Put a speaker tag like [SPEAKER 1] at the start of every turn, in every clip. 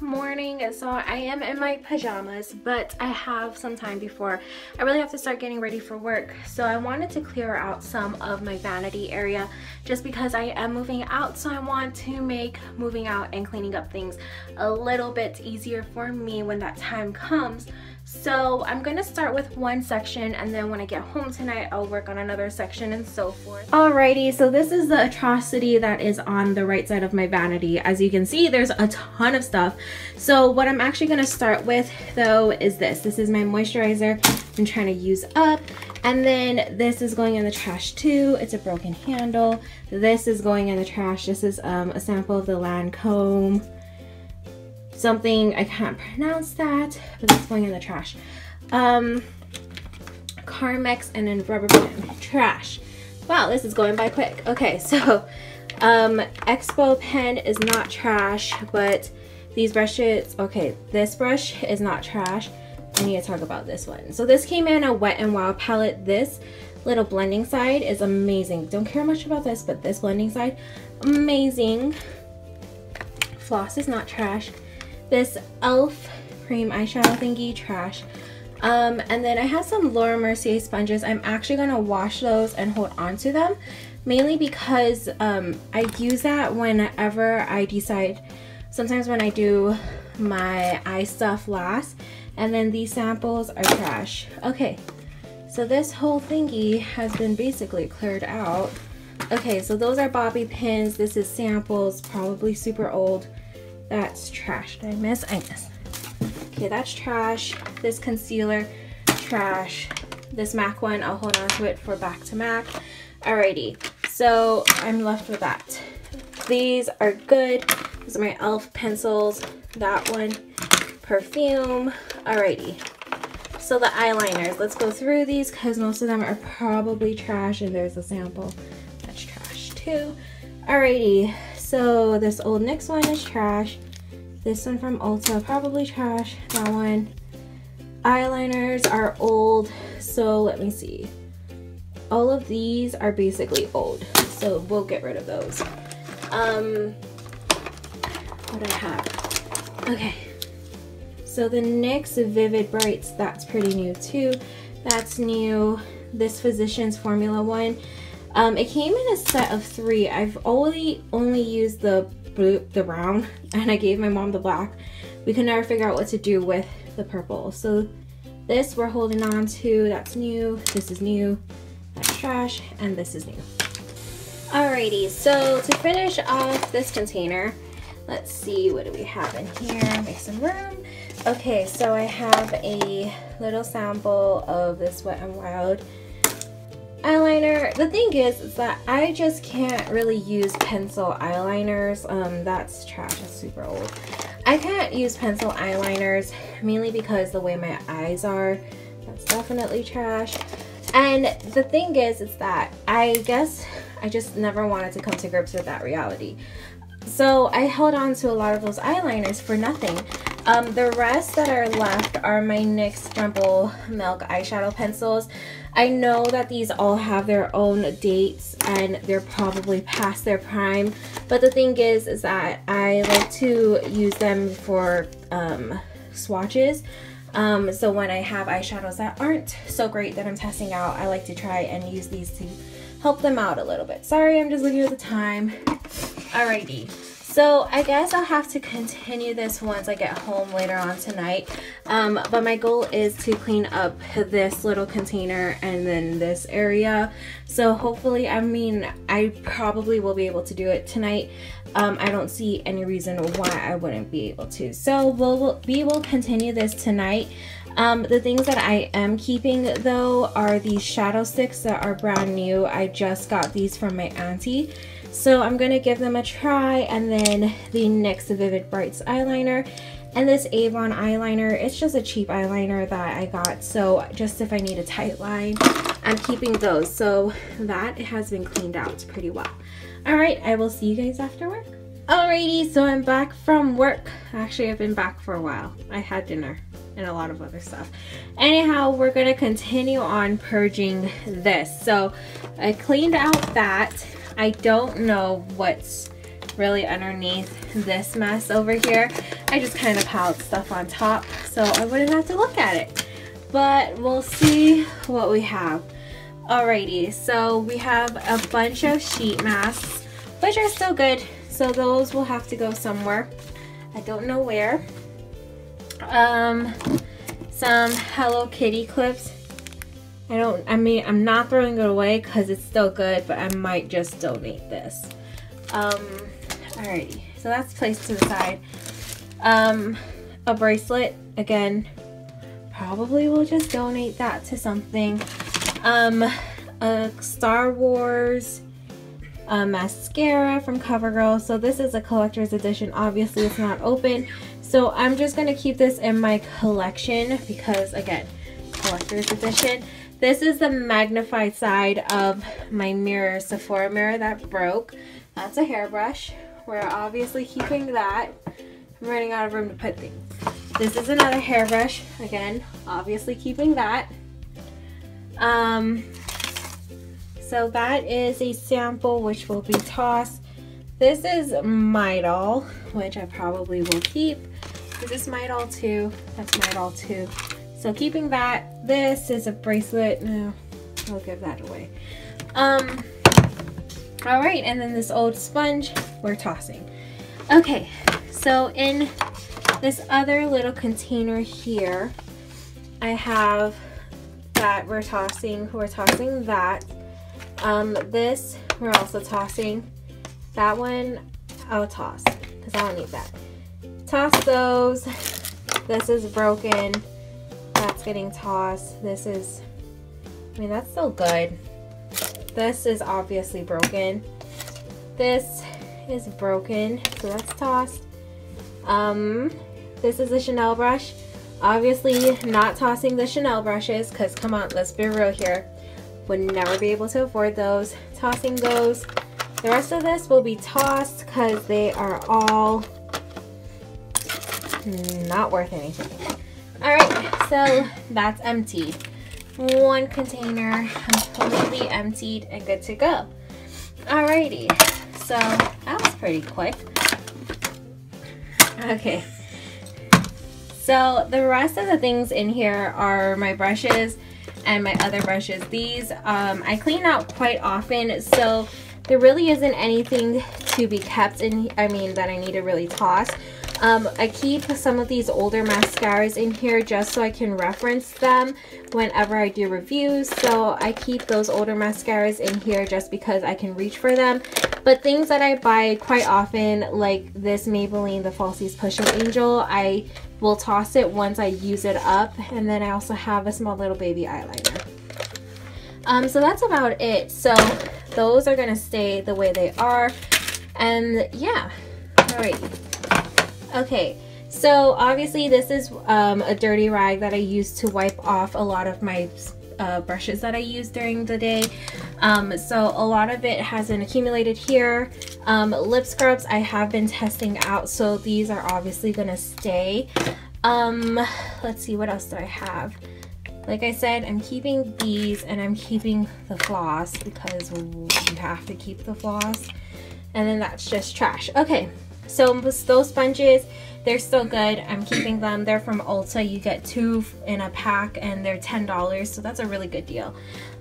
[SPEAKER 1] morning so i am in my pajamas but i have some time before i really have to start getting ready for work. So i wanted to clear out some of my vanity area just because i am moving out so i want to make moving out and cleaning up things a little bit easier for me when that time comes so I'm gonna start with one section and then when I get home tonight, I'll work on another section and so forth. Alrighty, so this is the atrocity that is on the right side of my vanity. As you can see, there's a ton of stuff. So what I'm actually gonna start with though is this. This is my moisturizer I'm trying to use up. And then this is going in the trash too. It's a broken handle. This is going in the trash. This is um, a sample of the Lancome something, I can't pronounce that, but that's going in the trash. Um, Carmex and then rubber band, trash. Wow, this is going by quick. Okay, so um, Expo pen is not trash, but these brushes, okay, this brush is not trash. I need to talk about this one. So this came in a Wet and Wild palette. This little blending side is amazing. Don't care much about this, but this blending side, amazing. Floss is not trash this e.l.f. cream eyeshadow thingy, trash. Um, and then I have some Laura Mercier sponges. I'm actually going to wash those and hold on to them. Mainly because um, I use that whenever I decide, sometimes when I do my eye stuff last. And then these samples are trash. Okay, so this whole thingy has been basically cleared out. Okay, so those are bobby pins. This is samples, probably super old. That's trash. Did I miss? I miss. Okay, that's trash. This concealer, trash. This MAC one, I'll hold on to it for back to MAC. Alrighty, so I'm left with that. These are good. These are my e.l.f. pencils. That one, perfume. Alrighty. So the eyeliners, let's go through these because most of them are probably trash and there's a sample that's trash too. Alrighty, so this old NYX one is trash. This one from Ulta, probably trash. That one. Eyeliners are old, so let me see. All of these are basically old, so we'll get rid of those. Um, what I have? Okay, so the NYX Vivid Brights, that's pretty new too. That's new. This Physicians Formula one um, it came in a set of three. I've only only used the blue, the brown, and I gave my mom the black. We could never figure out what to do with the purple. So this we're holding on to. That's new. This is new. That's trash, and this is new. Alrighty, so to finish off this container, let's see, what do we have in here? Make some room. Okay, so I have a little sample of this Wet n Wild eyeliner. The thing is, is that I just can't really use pencil eyeliners. Um, that's trash, that's super old. I can't use pencil eyeliners mainly because the way my eyes are, that's definitely trash. And the thing is, is that I guess I just never wanted to come to grips with that reality. So I held on to a lot of those eyeliners for nothing. Um, the rest that are left are my NYX Jumbo Milk eyeshadow pencils. I know that these all have their own dates and they're probably past their prime, but the thing is, is that I like to use them for um, swatches. Um, so when I have eyeshadows that aren't so great that I'm testing out, I like to try and use these to help them out a little bit. Sorry, I'm just looking at the time. Alrighty. So I guess I'll have to continue this once I get home later on tonight. Um, but my goal is to clean up this little container and then this area. So hopefully, I mean, I probably will be able to do it tonight. Um, I don't see any reason why I wouldn't be able to. So we'll, we will continue this tonight. Um, the things that I am keeping though are these shadow sticks that are brand new. I just got these from my auntie. So I'm going to give them a try and then the NYX Vivid Brights eyeliner and this Avon eyeliner. It's just a cheap eyeliner that I got. So just if I need a tight line, I'm keeping those. So that has been cleaned out pretty well. All right, I will see you guys after work. Alrighty, so I'm back from work. Actually, I've been back for a while. I had dinner and a lot of other stuff. Anyhow, we're gonna continue on purging this. So I cleaned out that I don't know what's really underneath this mess over here. I just kind of piled stuff on top so I wouldn't have to look at it. But we'll see what we have. Alrighty, so we have a bunch of sheet masks, which are still good. So those will have to go somewhere. I don't know where. Um, some Hello Kitty clips. I don't, I mean, I'm not throwing it away because it's still good, but I might just donate this. Um, alrighty, so that's placed to the side. Um, a bracelet, again, probably will just donate that to something. Um, a Star Wars uh, mascara from CoverGirl. So this is a collector's edition. Obviously, it's not open. So I'm just going to keep this in my collection because, again, collector's edition. This is the magnified side of my mirror, Sephora mirror that broke. That's a hairbrush. We're obviously keeping that. I'm running out of room to put things. This is another hairbrush. Again, obviously keeping that. Um, so that is a sample which will be tossed. This is Midol, which I probably will keep. This is Midol too. That's Midol too. So keeping that, this is a bracelet. No, I'll give that away. Um, all right, and then this old sponge, we're tossing. Okay, so in this other little container here, I have that we're tossing, we're tossing that. Um, this, we're also tossing. That one, I'll toss, because I don't need that. Toss those. This is broken that's getting tossed. This is, I mean, that's still good. This is obviously broken. This is broken, so that's tossed. Um, this is a Chanel brush. Obviously not tossing the Chanel brushes because come on, let's be real here. Would never be able to afford those. Tossing those. The rest of this will be tossed because they are all not worth anything. Alright, so that's emptied. One container completely emptied and good to go. Alrighty, so that was pretty quick. Okay, so the rest of the things in here are my brushes and my other brushes. These um, I clean out quite often, so there really isn't anything to be kept in, I mean, that I need to really toss. Um, I keep some of these older mascaras in here just so I can reference them whenever I do reviews. So I keep those older mascaras in here just because I can reach for them. But things that I buy quite often, like this Maybelline The Falsies Push Up Angel, I will toss it once I use it up. And then I also have a small little baby eyeliner. Um, so that's about it. So those are going to stay the way they are. And yeah, all right. Okay, so obviously this is um, a dirty rag that I use to wipe off a lot of my uh, brushes that I use during the day. Um, so a lot of it has been accumulated here. Um, lip scrubs I have been testing out, so these are obviously going to stay. Um, let's see, what else do I have? Like I said, I'm keeping these and I'm keeping the floss because you have to keep the floss. And then that's just trash. Okay, so those sponges, they're still good. I'm keeping them. They're from Ulta. You get two in a pack and they're $10. So that's a really good deal.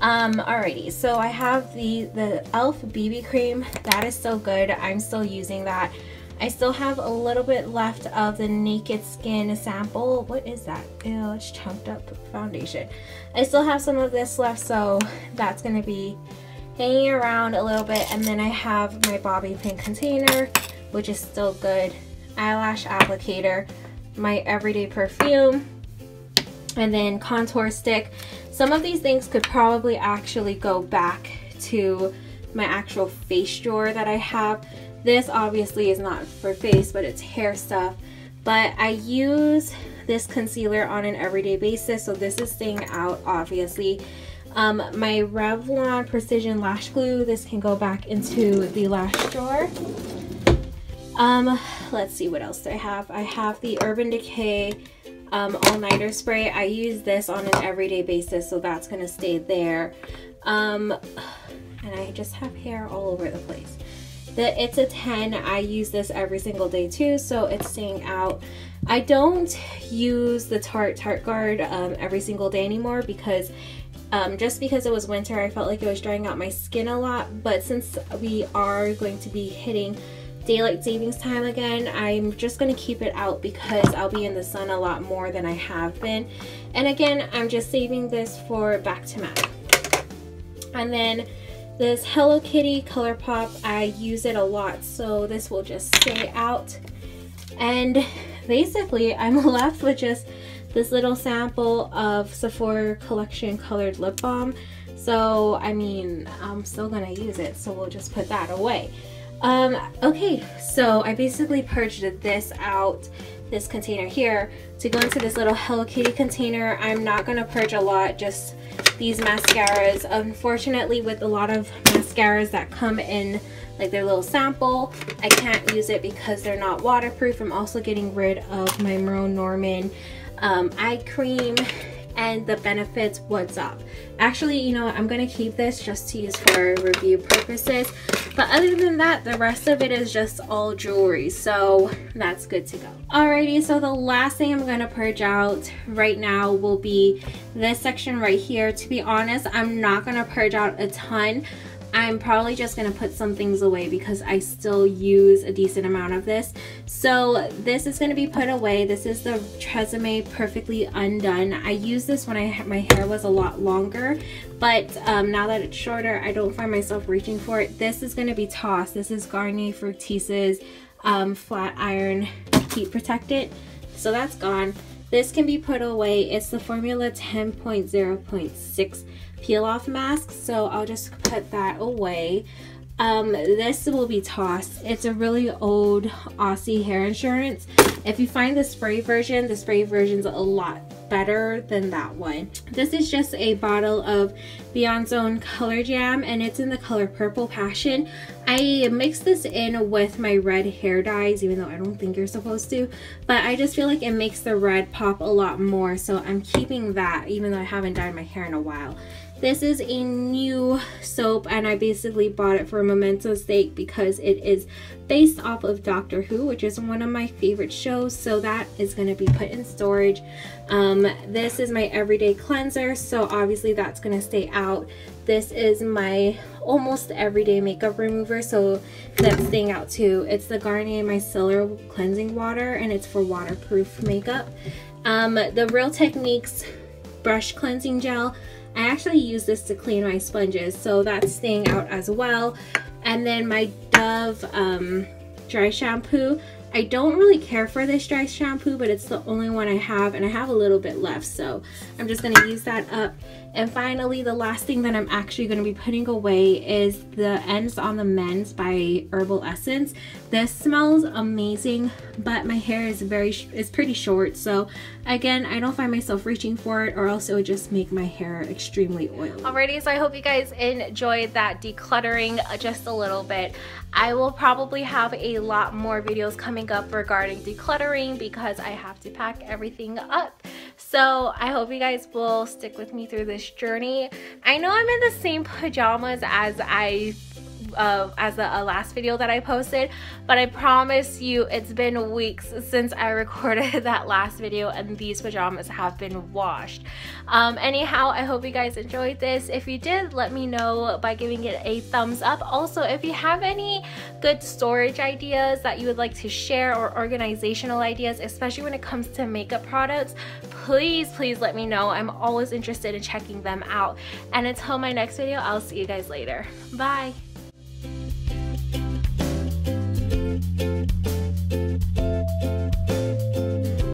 [SPEAKER 1] Um, alrighty, so I have the, the e.l.f. BB cream. That is still good. I'm still using that. I still have a little bit left of the Naked Skin sample. What is that? Ew, it's chunked up foundation. I still have some of this left, so that's going to be hanging around a little bit. And then I have my Bobby Pin container which is still good. Eyelash applicator, my everyday perfume, and then contour stick. Some of these things could probably actually go back to my actual face drawer that I have. This obviously is not for face, but it's hair stuff. But I use this concealer on an everyday basis, so this is staying out, obviously. Um, my Revlon Precision Lash Glue, this can go back into the lash drawer. Um, let's see what else I have. I have the Urban Decay um, all-nighter spray. I use this on an everyday basis, so that's going to stay there. Um, and I just have hair all over the place. The It's a 10, I use this every single day too, so it's staying out. I don't use the Tarte Tarte Guard um, every single day anymore because um, just because it was winter, I felt like it was drying out my skin a lot. But since we are going to be hitting daylight savings time again, I'm just to keep it out because I'll be in the sun a lot more than I have been. And again, I'm just saving this for back to MAC. And then this Hello Kitty ColourPop, I use it a lot, so this will just stay out. And basically, I'm left with just this little sample of Sephora Collection Colored Lip Balm. So, I mean, I'm still gonna use it, so we'll just put that away. Um, okay, so I basically purged this out, this container here, to go into this little Hello Kitty container. I'm not gonna purge a lot, just these mascaras. Unfortunately, with a lot of mascaras that come in like their little sample, I can't use it because they're not waterproof. I'm also getting rid of my Merle Norman um, eye cream and the Benefit's Watt's Up. Actually you know i'm gonna keep this just to use for review purposes but other than that the rest of it is just all jewelry so that's good to go. Alrighty so the last thing i'm gonna purge out right now will be this section right here. To be honest i'm not gonna purge out a ton I'm probably just going to put some things away because I still use a decent amount of this. So this is going to be put away. This is the Tresemme Perfectly Undone. I used this when I had my hair was a lot longer, but um, now that it's shorter, I don't find myself reaching for it. This is going to be tossed. This is Garnier Fructis's um, Flat Iron Heat Protectant. So that's gone. This can be put away. It's the Formula 10.0.6 peel off mask so I'll just put that away. Um, this will be tossed. It's a really old Aussie hair insurance. If you find the spray version the spray version's a lot better than that one. This is just a bottle of Beyond Zone color jam and it's in the color purple passion. I mix this in with my red hair dyes even though I don't think you're supposed to but I just feel like it makes the red pop a lot more so I'm keeping that even though I haven't dyed my hair in a while this is a new soap and I basically bought it for a memento sake because it is based off of Doctor Who, which is one of my favorite shows. So that is going to be put in storage. Um, this is my everyday cleanser. So obviously that's going to stay out. This is my almost everyday makeup remover. So that's staying out too. It's the Garnier Micellar Cleansing Water and it's for waterproof makeup. Um, the Real Techniques brush cleansing gel I actually use this to clean my sponges, so that's staying out as well. And then my Dove um, dry shampoo. I don't really care for this dry shampoo, but it's the only one I have, and I have a little bit left, so I'm just to use that up. And finally, the last thing that I'm actually going to be putting away is the Ends on the Mends by Herbal Essence. This smells amazing, but my hair is very is pretty short, so again, I don't find myself reaching for it or else it would just make my hair extremely oily. Alrighty, so I hope you guys enjoyed that decluttering uh, just a little bit. I will probably have a lot more videos coming up regarding decluttering because I have to pack everything up. So I hope you guys will stick with me through this journey. I know I'm in the same pajamas as I uh, as the uh, last video that I posted but I promise you it's been weeks since I recorded that last video and these pajamas have been washed. Um, anyhow I hope you guys enjoyed this. If you did let me know by giving it a thumbs up. Also if you have any good storage ideas that you would like to share or organizational ideas especially when it comes to makeup products please please let me know. I'm always interested in checking them out. And until my next video I'll see you guys later. Bye